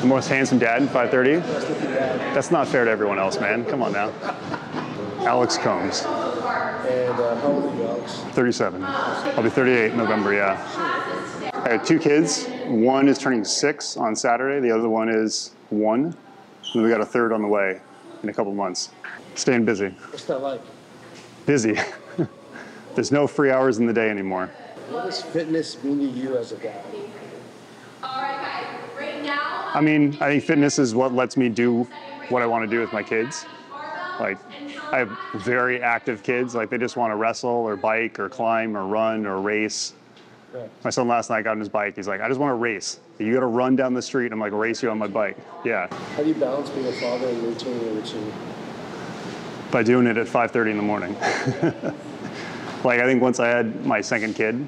The most handsome dad in 530? That's not fair to everyone else, man. Come on now. Alex Combs. And uh, how old are you, Alex? 37. I'll be 38 in November, yeah. I have two kids. One is turning six on Saturday, the other one is one. And we got a third on the way in a couple months. Staying busy. What's that like? Busy. There's no free hours in the day anymore. What does fitness mean to you as a guy? I mean, I think fitness is what lets me do what I want to do with my kids. Like, I have very active kids. Like, they just want to wrestle or bike or climb or run or race. My son last night got on his bike. He's like, I just want to race. You got to run down the street. I'm like, race you on my bike. Yeah, How do you balance being a father and maintaining a routine? by doing it at 5:30 in the morning. like, I think once I had my second kid,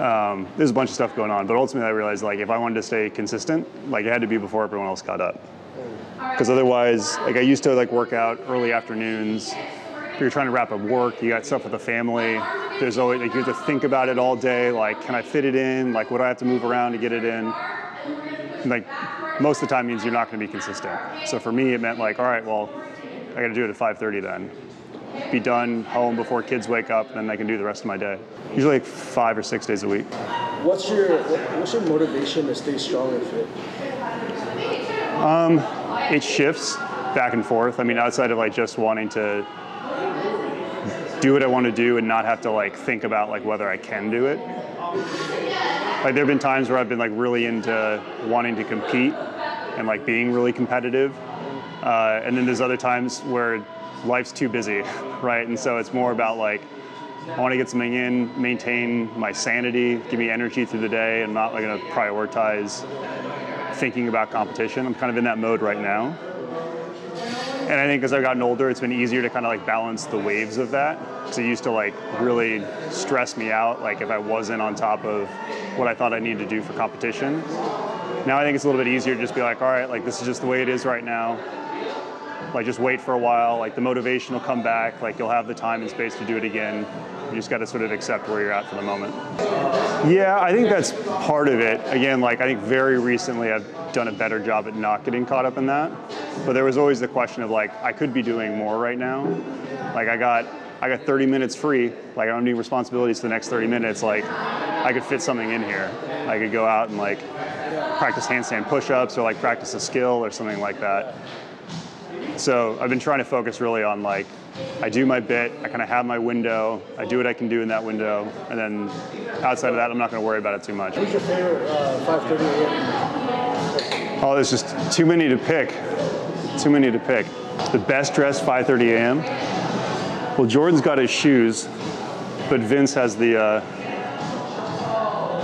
um, there's a bunch of stuff going on. But ultimately, I realized like if I wanted to stay consistent, like it had to be before everyone else got up. Because otherwise, like I used to like work out early afternoons. If you're trying to wrap up work, you got stuff with the family. There's always like you have to think about it all day. Like, can I fit it in? Like, what do I have to move around to get it in? And, like, most of the time means you're not going to be consistent. So for me, it meant like, all right, well, I got to do it at 5:30 then. Be done home before kids wake up, and then I can do the rest of my day. Usually like five or six days a week. What's your what's your motivation to stay strong and fit? Um, It shifts back and forth. I mean, outside of like just wanting to do what I want to do and not have to like think about like whether I can do it. Like there have been times where I've been like really into wanting to compete and like being really competitive, uh, and then there's other times where life's too busy, right? And so it's more about like I want to get something in, maintain my sanity, give me energy through the day, and not like going to prioritize thinking about competition. I'm kind of in that mode right now. And I think as I've gotten older, it's been easier to kind of like balance the waves of that. So it used to like really stress me out, like if I wasn't on top of what I thought I needed to do for competition. Now I think it's a little bit easier to just be like, all right, like this is just the way it is right now. Like just wait for a while, like the motivation will come back, like you'll have the time and space to do it again. You just got to sort of accept where you're at for the moment. Yeah, I think that's part of it. Again, like I think very recently I've done a better job at not getting caught up in that. But there was always the question of like I could be doing more right now. Like I got I got 30 minutes free. Like I don't need responsibilities for the next 30 minutes. Like I could fit something in here. I could go out and like practice handstand push-ups or like practice a skill or something like that. So I've been trying to focus really on like I do my bit, I kind of have my window, I do what I can do in that window, and then outside of that, I'm not going to worry about it too much. Who's your favorite uh, 5:30 a.m.? Oh, there's just too many to pick. Too many to pick. The best dressed 5:30 a.m. Well, Jordan's got his shoes, but Vince has the uh,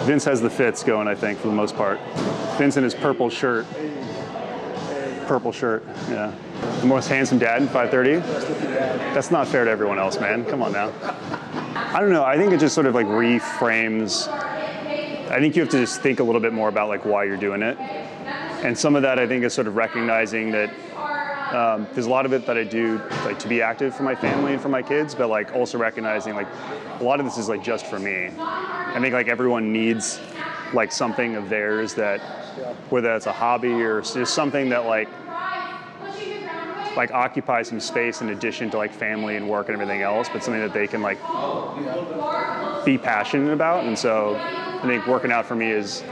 Vince has the fits going. I think for the most part. Vince in his purple shirt. Purple shirt. Yeah. The most handsome dad in 5:30. That's not fair to everyone else, man. Come on now. I don't know. I think it just sort of like reframes. I think you have to just think a little bit more about like why you're doing it. And some of that I think is sort of recognizing that um, there's a lot of it that I do like to be active for my family and for my kids, but like also recognizing like a lot of this is like just for me. I think like everyone needs like something of theirs that whether it's a hobby or just something that like like occupy some space in addition to like family and work and everything else, but something that they can like be passionate about. And so I think working out for me is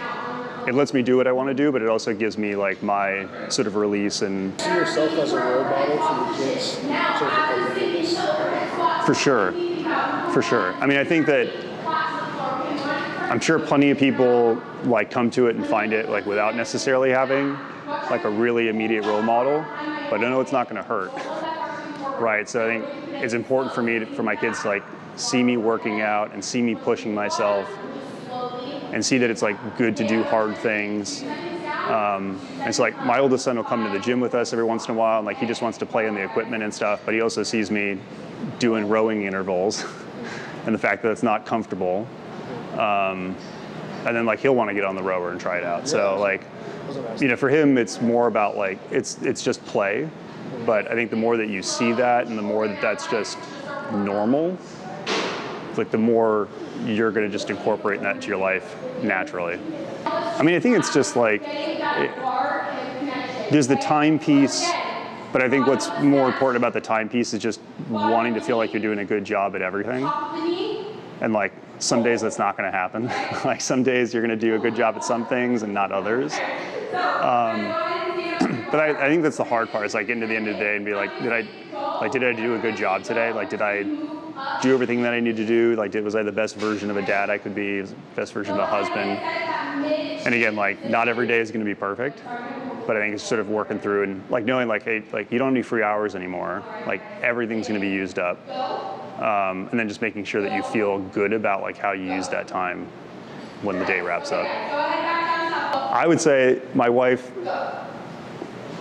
it lets me do what I want to do, but it also gives me like my sort of release and See yourself as a role model for your kids in terms of like fitness? for sure, for sure. I mean, I think that I'm sure plenty of people like come to it and find it like without necessarily having like a really immediate role model, but I know it's not going to hurt, right? So I think it's important for me to, for my kids to like see me working out and see me pushing myself and see that it's like good to do hard things. Um, and so like my oldest son will come to the gym with us every once in a while, and like he just wants to play in the equipment and stuff. But he also sees me doing rowing intervals, and the fact that it's not comfortable. Um, and then like he'll want to get on the rower and try it out. So like, you know, for him it's more about like it's it's just play. But I think the more that you see that, and the more that that's just normal, like the more you're going to just incorporate that into your life naturally. I mean, I think it's just like, it, there's the time piece, but I think what's more important about the timepiece is just wanting to feel like you're doing a good job at everything. And like some days that's not going to happen. like some days you're going to do a good job at some things and not others. Um, but I, I, think that's the hard part is like getting to the end of the day and be like, did I, like, did I do a good job today? Like, did I do everything that I need to do? Like, did, was I the best version of a dad I could be? Best version of a husband? And again, like, not every day is going to be perfect, but I think it's sort of working through and like knowing like, hey, like you don't any free hours anymore. Like everything's going to be used up, um, and then just making sure that you feel good about like how you use that time when the day wraps up. I would say my wife,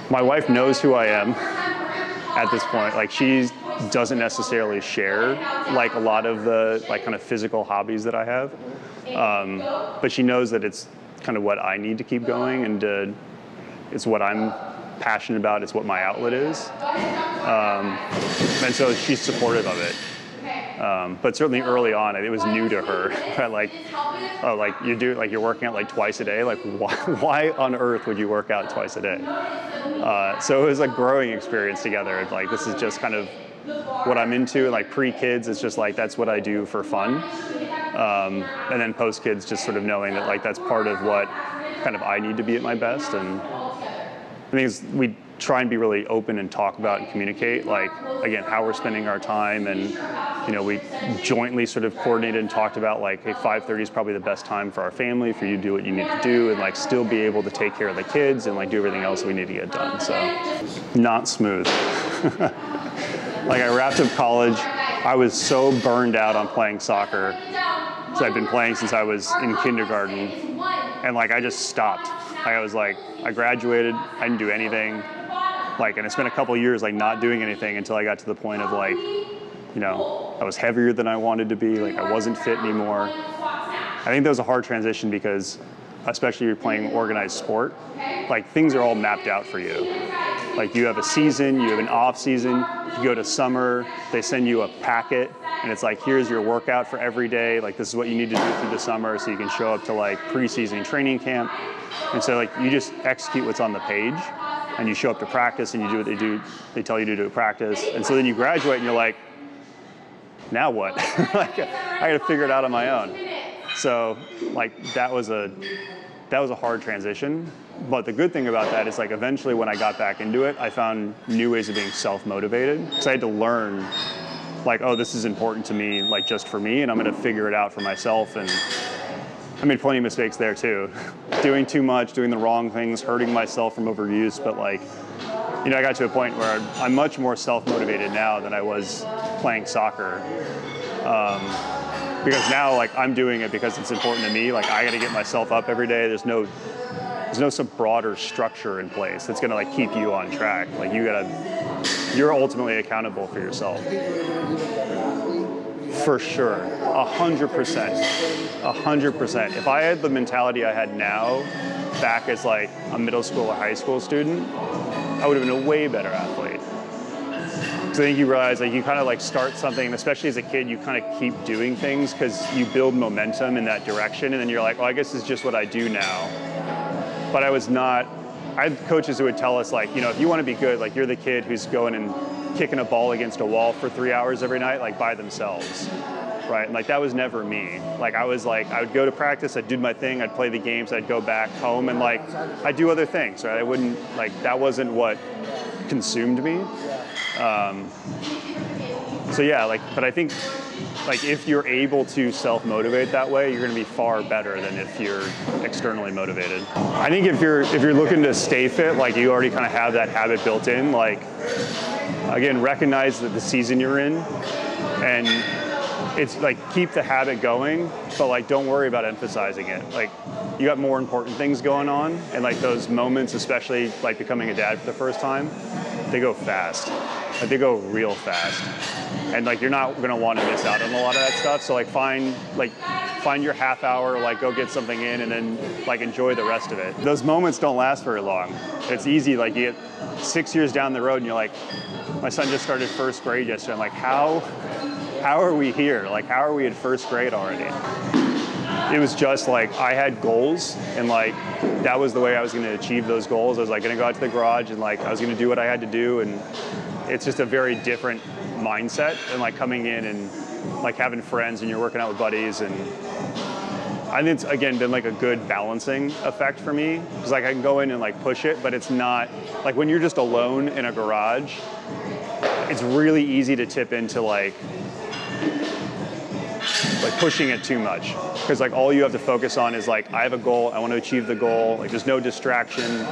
my wife knows who I am at this point. Like she doesn't necessarily share like a lot of the like kind of physical hobbies that I have, um, but she knows that it's kind of what I need to keep going and uh, it's what I'm passionate about. It's what my outlet is, um, and so she's supportive of it. Um, but certainly early on, it was new to her. like, oh, like you do, like you're working out like twice a day. Like, why, why on earth would you work out twice a day? Uh, so it was a growing experience together. Like, this is just kind of what I'm into. Like pre-kids, it's just like that's what I do for fun. Um, and then post-kids, just sort of knowing that like that's part of what kind of I need to be at my best. And I think we try and be really open and talk about and communicate like again how we're spending our time and you know we jointly sort of coordinated and talked about like hey 5.30 is probably the best time for our family for you to do what you need to do and like still be able to take care of the kids and like do everything else we need to get done so. Not smooth. Like i wrapped up college. I was so burned out on playing soccer so i've been playing since i was in kindergarten. And like i just stopped. I was like i graduated i didn't do anything like, and I spent a couple years like not doing anything until I got to the point of like, you know, I was heavier than I wanted to be. Like I wasn't fit anymore. I think that was a hard transition because, especially you're playing organized sport, like things are all mapped out for you. Like you have a season, you have an off season. You go to summer, they send you a packet, and it's like here's your workout for every day. Like this is what you need to do through the summer, so you can show up to like preseason training camp. And so like you just execute what's on the page and you show up to practice and you do what they do, they tell you to do at practice. And so then you graduate and you're like, now what? like, I got to figure it out on my own. So like that was a that was a hard transition. But the good thing about that is like eventually when I got back into it, I found new ways of being self-motivated. So I had to learn like, oh, this is important to me, like just for me, and I'm gonna figure it out for myself and I made plenty of mistakes there too. doing too much, doing the wrong things, hurting myself from overuse, but like, you know, I got to a point where I'm much more self-motivated now than I was playing soccer. Um, because now, like, I'm doing it because it's important to me. Like, I got to get myself up every day. There's no, there's no some broader structure in place that's gonna like keep you on track. Like, you gotta, you're ultimately accountable for yourself. For sure, a hundred percent, a hundred percent. If I had the mentality I had now, back as like a middle school or high school student, I would have been a way better athlete. So I think you realize like you kind of like start something, especially as a kid, you kind of keep doing things because you build momentum in that direction, and then you're like, well, I guess it's just what I do now. But I was not. I had coaches who would tell us like, you know, if you want to be good, like you're the kid who's going and kicking a ball against a wall for three hours every night, like by themselves. Right, and like that was never me. Like I was like, I would go to practice, I'd do my thing, I'd play the games, I'd go back home, and like I'd do other things. Right, I wouldn't like that wasn't what consumed me. Um, so yeah, like, but I think like if you're able to self-motivate that way, you're going to be far better than if you're externally motivated. I think if you're if you're looking to stay fit, like you already kind of have that habit built in, like again, recognize that the season you're in and it's like keep the habit going, but like don't worry about emphasizing it. Like you got more important things going on and like those moments, especially like becoming a dad for the first time, they go fast. Like they go real fast. And like you're not gonna want to miss out on a lot of that stuff. So like find like find your half hour, like go get something in and then like enjoy the rest of it. Those moments don't last very long. It's easy, like you get six years down the road and you're like, my son just started first grade yesterday. I'm like, how how are we here? Like how are we in first grade already? it was just like I had goals and like that was the way I was going to achieve those goals. I was like going to go out to the garage and like I was going to do what I had to do and it's just a very different mindset than like coming in and like having friends and you're working out with buddies and I think it's again been like a good balancing effect for me because like I can go in and like push it, but it's not like when you're just alone in a garage, it's really easy to tip into like like pushing it too much because like all you have to focus on is like I have a goal, I want to achieve the goal. Like there's no distraction.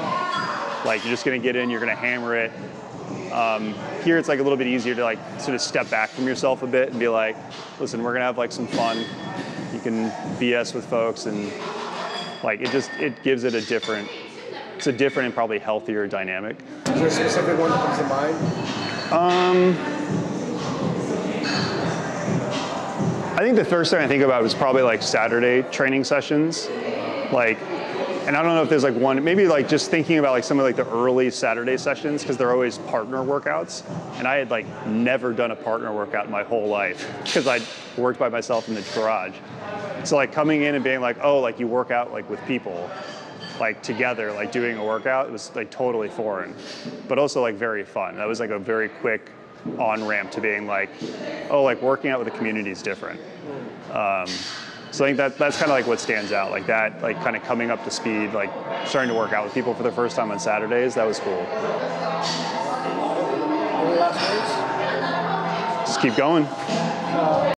Like you're just gonna get in, you're gonna hammer it. Um, here it's like a little bit easier to like sort of step back from yourself a bit and be like, listen, we're gonna have like some fun. You can BS with folks and like it just it gives it a different it's a different and probably healthier dynamic. Is there a specific one that comes to mind? I think the first thing I think about is probably like Saturday training sessions. Like and I don't know if there's like one, maybe like just thinking about like some of like the early Saturday sessions because they're always partner workouts. And I had like never done a partner workout in my whole life because I worked by myself in the garage. So like coming in and being like, oh, like you work out like with people, like together, like doing a workout, it was like totally foreign, but also like very fun. That was like a very quick on ramp to being like, oh, like working out with the community is different. Um, so I think that that's kind of like what stands out, like that, like kind of coming up to speed, like starting to work out with people for the first time on Saturdays. That was cool. Any last words? Just keep going.